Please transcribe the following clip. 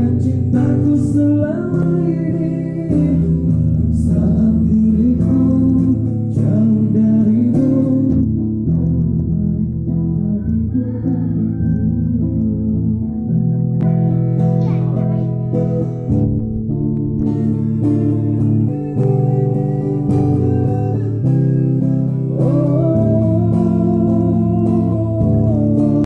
grande